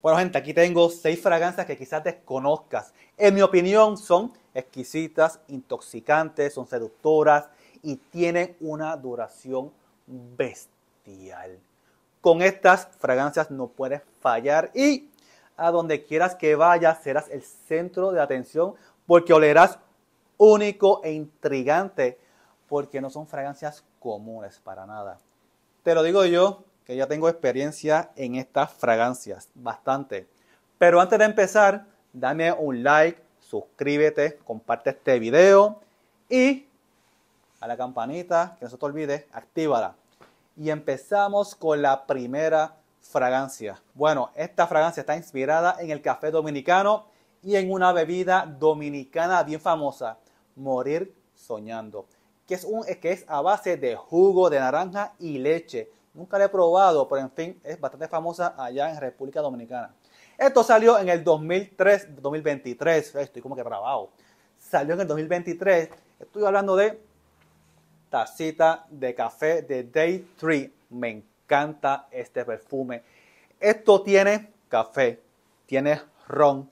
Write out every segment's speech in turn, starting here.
Bueno, gente, aquí tengo seis fragancias que quizás desconozcas. En mi opinión, son exquisitas, intoxicantes, son seductoras y tienen una duración bestial. Con estas fragancias no puedes fallar y a donde quieras que vayas serás el centro de atención porque olerás único e intrigante porque no son fragancias comunes para nada. Te lo digo yo que ya tengo experiencia en estas fragancias, bastante. Pero antes de empezar, dame un like, suscríbete, comparte este video y a la campanita, que no se te olvide, actívala. Y empezamos con la primera fragancia. Bueno, esta fragancia está inspirada en el café dominicano y en una bebida dominicana bien famosa, Morir Soñando, que es, un, que es a base de jugo de naranja y leche. Nunca la he probado, pero en fin, es bastante famosa allá en República Dominicana. Esto salió en el 2003, 2023. Estoy como que trabado. Salió en el 2023. Estoy hablando de tacita de café de Day 3. Me encanta este perfume. Esto tiene café, tiene ron,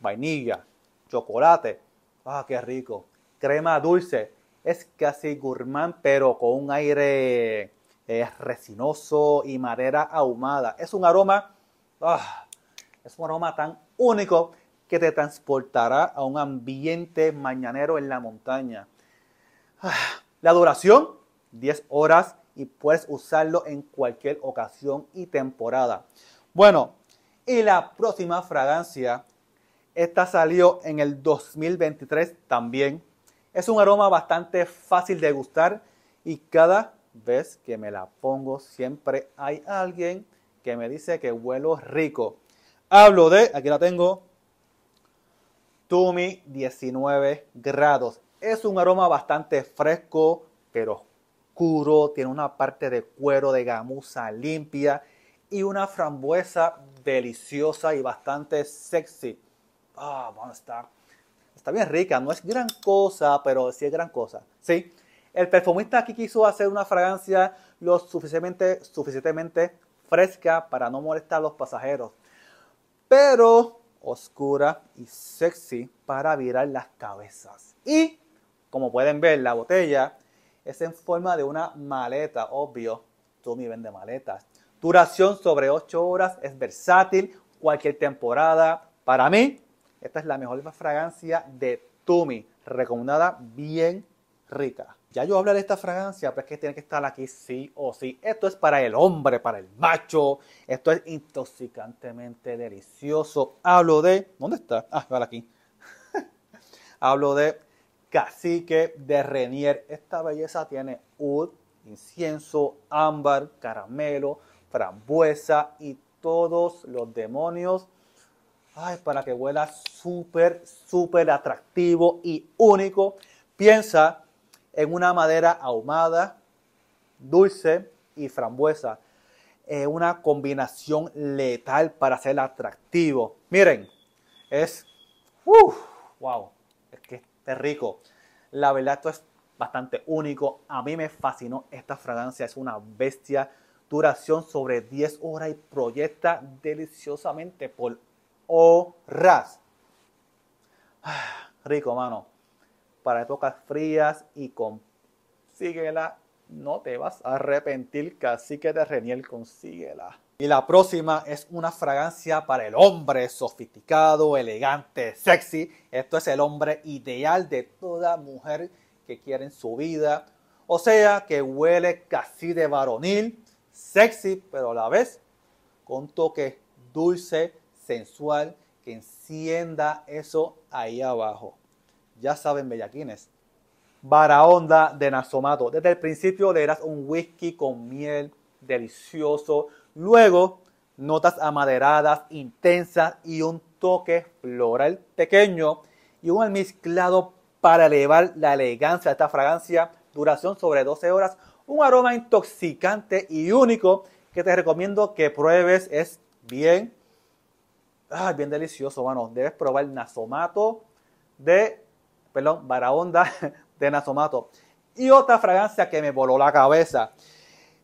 vainilla, chocolate. Ah, qué rico. Crema dulce. Es casi gourmand, pero con un aire es resinoso y madera ahumada. Es un aroma, ah, es un aroma tan único que te transportará a un ambiente mañanero en la montaña. Ah, la duración, 10 horas y puedes usarlo en cualquier ocasión y temporada. Bueno, y la próxima fragancia, esta salió en el 2023 también. Es un aroma bastante fácil de gustar y cada ves que me la pongo, siempre hay alguien que me dice que huelo rico. Hablo de, aquí la tengo, Tumi 19 grados. Es un aroma bastante fresco, pero oscuro. Tiene una parte de cuero de gamuza limpia y una frambuesa deliciosa y bastante sexy. Ah, bueno, está, está bien rica. No es gran cosa, pero sí es gran cosa. Sí. El perfumista aquí quiso hacer una fragancia lo suficientemente, fresca para no molestar a los pasajeros, pero oscura y sexy para virar las cabezas. Y, como pueden ver, la botella es en forma de una maleta, obvio. Tumi vende maletas. Duración sobre 8 horas, es versátil, cualquier temporada. Para mí, esta es la mejor fragancia de Tumi, recomendada bien rica. Ya yo hablé de esta fragancia, pero es que tiene que estar aquí sí o sí. Esto es para el hombre, para el macho. Esto es intoxicantemente delicioso. Hablo de... ¿Dónde está? Ah, vale aquí. Hablo de Cacique de Renier. Esta belleza tiene oud, incienso, ámbar, caramelo, frambuesa y todos los demonios. Ay, para que huela súper, súper atractivo y único. Piensa en una madera ahumada, dulce y frambuesa. una combinación letal para ser atractivo. Miren, es, wow, es que es rico. La verdad, esto es bastante único. A mí me fascinó esta fragancia, es una bestia. Duración sobre 10 horas y proyecta deliciosamente por horas. Rico, mano para épocas frías y consíguela. No te vas a arrepentir, casi que de Reniel, consíguela. Y la próxima es una fragancia para el hombre sofisticado, elegante, sexy. Esto es el hombre ideal de toda mujer que quiere en su vida. O sea, que huele casi de varonil, sexy, pero a la vez con toque dulce, sensual, que encienda eso ahí abajo ya saben bellaquines. Barahonda de Nasomato. Desde el principio le das un whisky con miel delicioso. Luego, notas amaderadas, intensas y un toque floral pequeño y un almizclado para elevar la elegancia de esta fragancia. Duración sobre 12 horas. Un aroma intoxicante y único que te recomiendo que pruebes. Es bien, ah, bien delicioso, bueno. Debes probar Nasomato de perdón, Barahonda de Nasomato. Y otra fragancia que me voló la cabeza.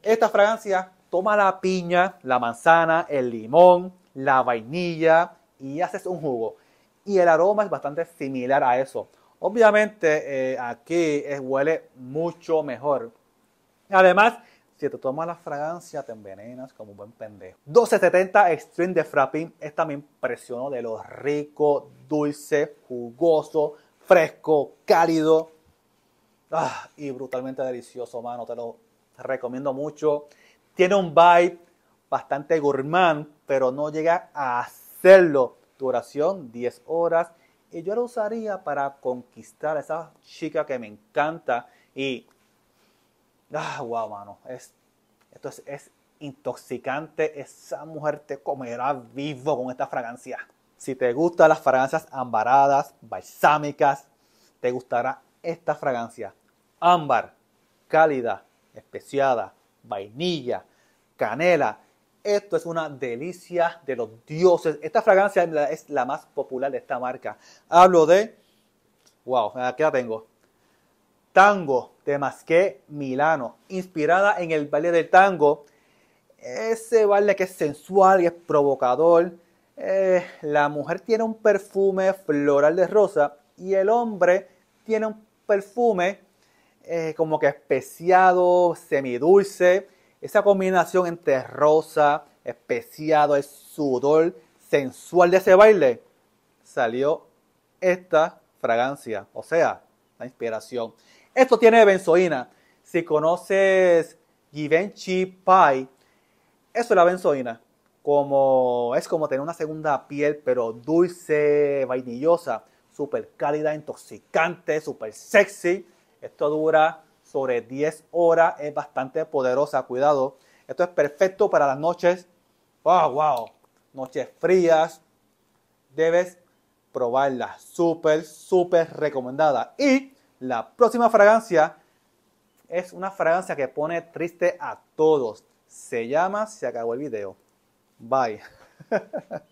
Esta fragancia toma la piña, la manzana, el limón, la vainilla y haces un jugo. Y el aroma es bastante similar a eso. Obviamente eh, aquí huele mucho mejor. Además, si te tomas la fragancia, te envenenas como un buen pendejo. 1270 Extreme de Frapping. Esta me impresionó de lo rico, dulce, jugoso, fresco, cálido. Ah, y brutalmente delicioso, mano. Te lo recomiendo mucho. Tiene un vibe bastante gourmand, pero no llega a hacerlo. Duración 10 horas y yo lo usaría para conquistar a esa chica que me encanta. Y, ah, wow, mano, es, esto es, intoxicante. Esa mujer te comerá vivo con esta fragancia. Si te gustan las fragancias ambaradas, balsámicas, te gustará esta fragancia. Ámbar, cálida, especiada, vainilla, canela esto es una delicia de los dioses. Esta fragancia es la más popular de esta marca. Hablo de, wow, aquí la tengo. Tango de Masqué Milano, inspirada en el baile del tango. Ese baile que es sensual y es provocador. Eh, la mujer tiene un perfume floral de rosa y el hombre tiene un perfume eh, como que especiado, semidulce esa combinación entre rosa, especiado, el sudor sensual de ese baile, salió esta fragancia, o sea, la inspiración. Esto tiene benzoína. Si conoces Givenchy Pie, eso es la benzoína. Como, es como tener una segunda piel, pero dulce, vainillosa, súper cálida, intoxicante, súper sexy. Esto dura sobre 10 horas. Es bastante poderosa, cuidado. Esto es perfecto para las noches. ¡Wow, wow! Noches frías. Debes probarla. Súper, súper recomendada. Y la próxima fragancia es una fragancia que pone triste a todos. Se llama Se acabó el video. Bye.